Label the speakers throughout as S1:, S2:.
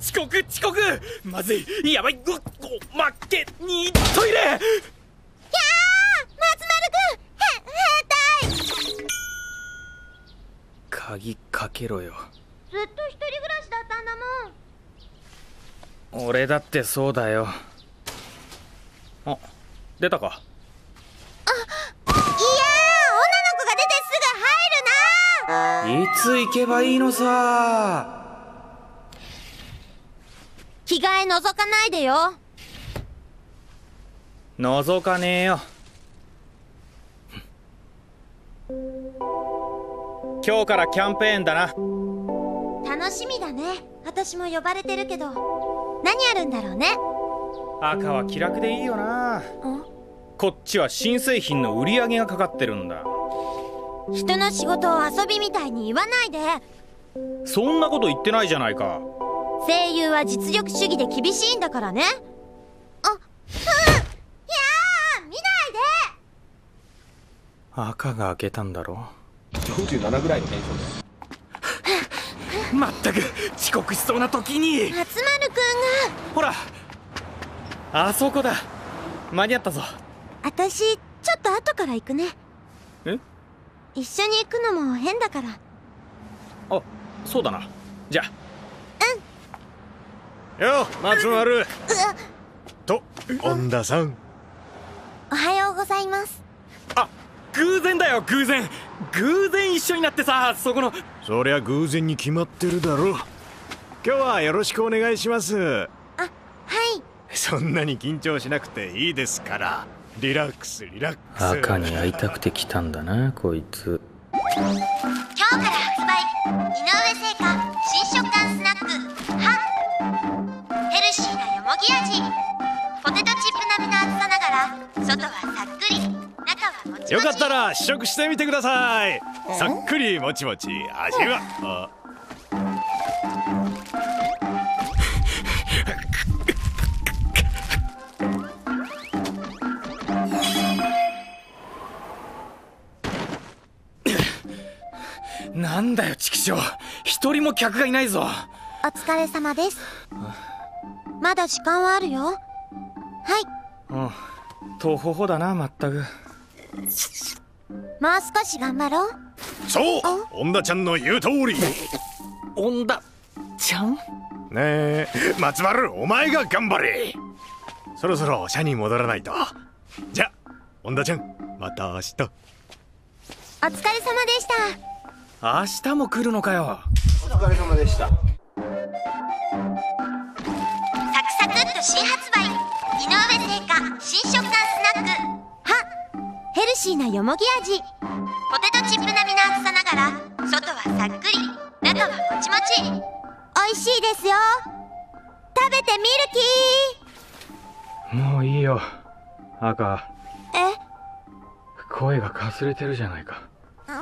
S1: 遅刻遅刻。まずい。やばい。ごご負けに。トイレ。
S2: やー松丸くん。へ兵隊
S1: 鍵かけろよ。
S2: ずっと一人暮らしだったんだもん。
S1: 俺だってそうだよ。あ出たか。
S2: いやー女の子が出てすぐ入るない
S1: つ行けばいいのさ
S2: 着替え覗かないでよ。
S1: 覗かねえよ。今日からキャンペーンだな。
S2: 楽しみだね。私も呼ばれてるけど。何やるんだろうね。
S1: 赤は気楽でいいよな。
S2: ん？
S1: こっちは新製品の売り上げがかかってるんだ。
S2: 人の仕事を遊びみたいに言わないで。
S1: そんなこと言ってないじゃないか
S2: 声優は実力主義で厳しいんだからね。あうんいやー見ない
S1: 赤が開けたんだろ
S3: 57ぐらいのテンションです。
S1: まったく遅刻しそうな時に。
S2: で松丸くんが。
S1: ほらあそこだ。間に合ったぞ。
S2: 私ちょっと後から行くね。
S1: え？
S2: 一緒に行くのも変だから。
S1: あそうだな。じゃ
S4: よ松丸。と恩田さん。
S2: おはようございます。
S1: あ偶然だよ偶然。偶然一緒になってさそこの。
S4: そりゃ偶然に決まってるだろ。今日はよろしくお願いします。
S2: はい。
S4: そんなに緊張しなくていいですから。リラックスリラックス。
S1: 赤に会いたくて来たんだなこいつ。
S2: 今日から発売。井上製菓新食感スナックぎ味。ポテトチップ並みの厚さながら外はさっくり中はもちもち。
S4: よかったら試食してみてください。さっくりもちもち味は？あ。
S1: なんだよ畜生一人も客がいないぞ。
S2: お疲れ様ですまだ時間はあるよ。はい。
S1: うん。とほほだなまったく。
S2: もう少し頑張ろう。
S4: そう。恩田ちゃんの言う通り。ね
S1: 恩田ちゃん？
S4: え。松丸お前が頑張れ。そろそろ社に戻らないと。じゃ恩田ちゃんまた明日。
S2: お疲れ様でした。
S1: 明日も来るのかよ。
S3: お疲れ様でした
S2: 井上製菓新食感スナック。はヘルシーなよもぎ味。ポテトチップ並みの厚さながら外はさっくり中はもちもち。美味しいですよ。食べてみる
S1: もういいよ。赤。
S2: 気え？
S1: 声がかすれてるじゃないか。
S2: まだ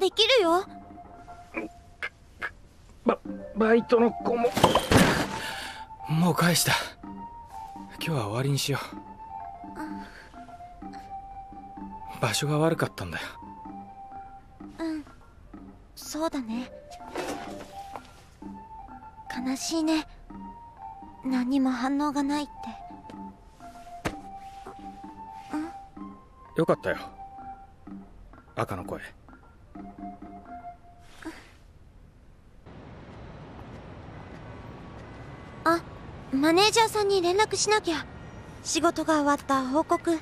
S2: できるよ。
S1: ババイトの子も。もう返した今日は終わりにしよう。場所が悪かったんだよ。
S2: そうだね。悲しいね。何も反応がないって。
S1: よかったよ。赤の声
S2: マネージャーさんに連絡しなきゃ。仕事が終わった報告。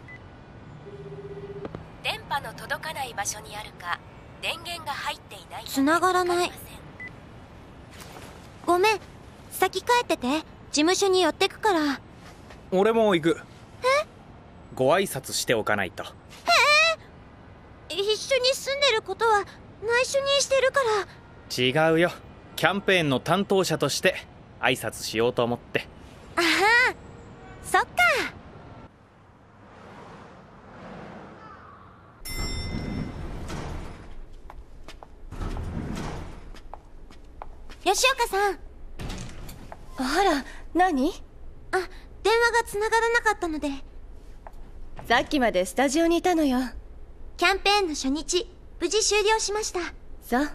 S5: 電波の届かない場所にあるか電源が入っていないか
S2: 繋がらない。ごめん。先帰ってて。事務所に寄ってくから。
S1: 俺も行く。え？ご挨拶しておかないと。
S2: 一緒に住んでることは内緒にしてるから。
S1: 違うよ。キャンペーンの担当者として挨拶しようと思って
S2: あはそっか。吉岡さん。
S5: あら何？
S2: あ電話が繋がらなかったので。
S5: さっきまでスタジオにいたのよ。
S2: キャンペーンの初日無事終了しました。
S5: そう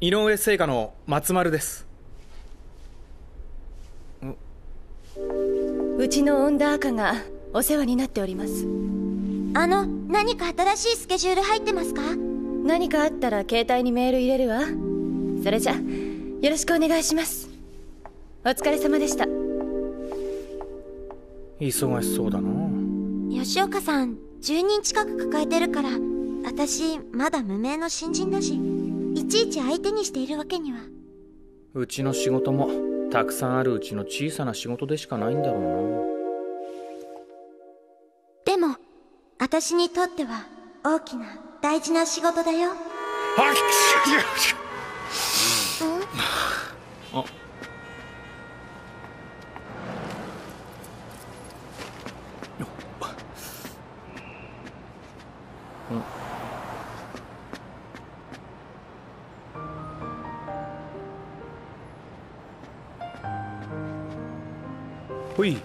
S1: 井上製菓の松丸です
S6: うちの恩田赤がお世話になっております。
S2: あの何か新しいスケジュール入ってますか？
S6: 何かあったら携帯にメール入れるわ。それじゃよろしくお願いします。お疲れ様でした。
S1: 忙しそうだな。
S2: 吉岡さん10人近く抱えてるから私まだ無名の新人だしいちいち相手にしているわけには。
S1: うちの仕事もたくさんあるうちの小さな仕事でしかないんだろう
S2: でも私にとっては大きな大事な仕事だよ。
S4: あ
S1: あほい。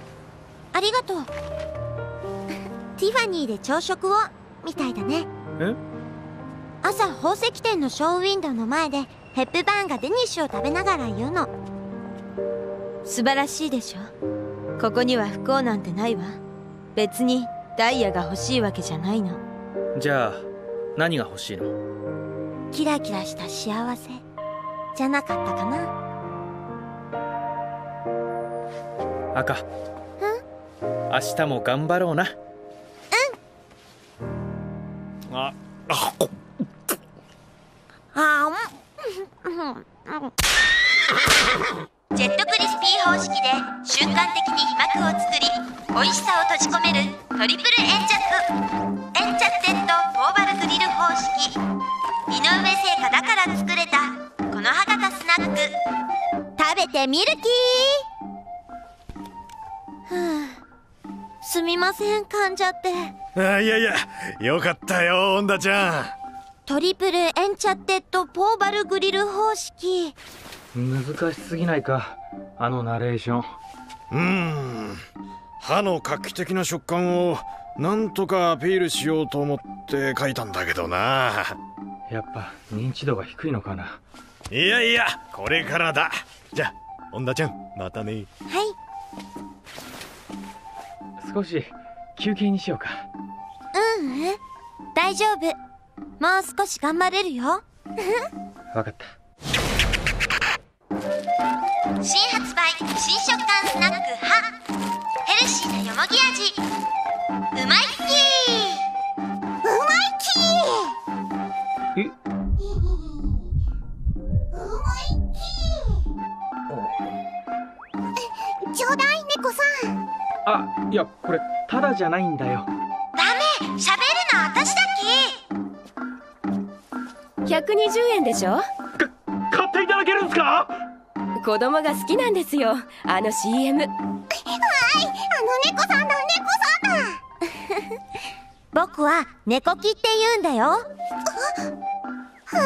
S2: ありがとう。ティファニーで朝食をみたいだね。
S1: え？
S2: 朝宝石店のショーウィンドウの前でヘップバーンがデニッシュを食べながら言うの。素晴らしいでしょ？ここには不幸なんてないわ。別にダイヤが欲しいわけじゃないの。
S1: じゃあ何が欲しいの？
S2: キラキラした幸せじゃなかったかな
S1: 赤。明日も頑張ろうな。うん。ああ
S2: あジェットクリスピー方式で瞬間的に皮膜を作り美味しさを閉じ込めるトリプルエンチャットエンチャッテッドフォーバルグリル方式。井上製菓だから作れた。このはがたスナック。食べてみるきふすみません噛んじゃって。
S4: あいやいやよかったよ恩田ちゃん。
S2: トリプルエンチャッテッドポーバルグリル方式。
S1: 難しすぎないかあのナレーション。
S4: うーん。歯の画期的な食感をなんとかアピールしようと思って書いたんだけどな。
S1: やっぱ認知度が低いのかな。い
S4: やいやこれからだ。じゃあ恩田ちゃんまたね。
S2: はい
S1: 少し休憩にしようか。
S2: ううん大丈夫。もう少し頑張れるよ。
S1: 分かった。
S2: 新発売新食
S1: じゃないんだよ。
S2: ダメ。喋るの私だ
S6: 120円でしょ？
S1: 買っていただけるんですか？
S6: 子供が好きなんですよ。あの CM
S2: はい。あの猫さんだ猫さんだ。僕は猫キって言うんだよ。テレ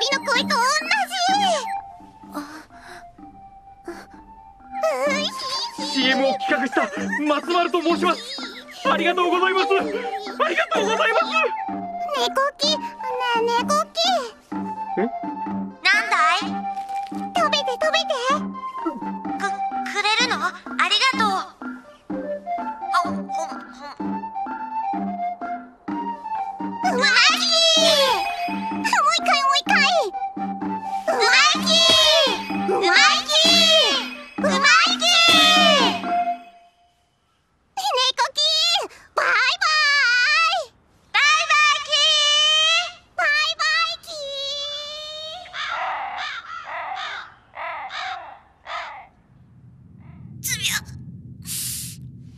S2: ビの声と同じ
S1: CM を企画した松丸と申します。ありがとうございます。ありがとうございます。
S2: 猫キねえ猫キ
S1: え？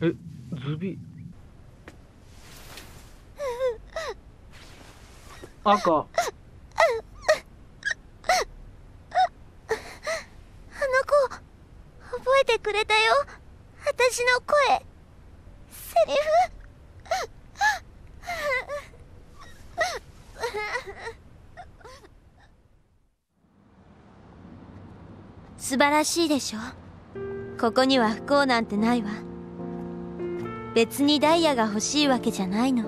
S1: えズビ。赤。
S2: あの子覚えてくれたよ。私の声。セリフ。素晴らしいでしょ。ここには不幸なんてないわ別にダイヤが欲しいわけじゃないの。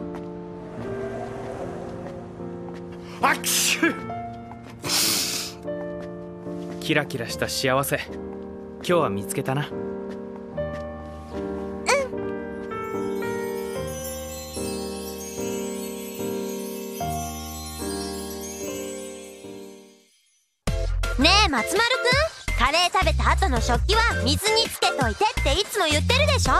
S4: あっしゅ
S1: キラキラした幸せ。日は見つけたな。
S2: ねえ松丸くん。カレー食べた後の食器は水につけといてっていつも言ってるでしょ？